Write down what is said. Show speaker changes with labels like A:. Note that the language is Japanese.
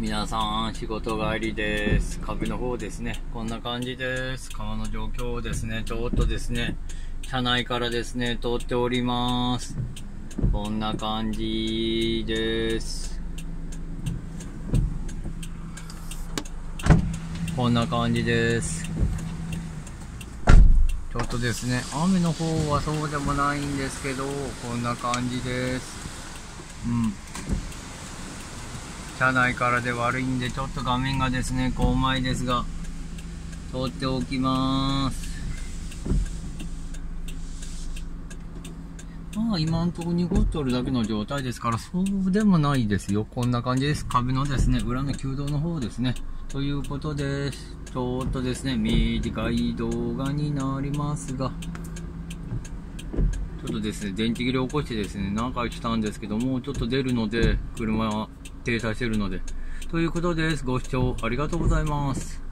A: 皆さん、仕事帰りです。壁の方ですね。こんな感じです。川の状況をですね、ちょっとですね、車内からですね、通っております。こんな感じです。こんな感じです。ちょっとですね、雨の方はそうでもないんですけど、こんな感じです。うん。車内からで悪いんで、ちょっと画面がですね、高枚ですが、通っておきます。まあ、今んとこ濁ってるだけの状態ですから、そうでもないですよ。こんな感じです。壁のですね、裏の弓道の方ですね。ということです。ちょっとですね、短い動画になりますが、ちょっとですね、電池切れを起こしてですね、何回来たんですけどもう、ちょっと出るので、車は停車してるので。ということです。ご視聴ありがとうございます。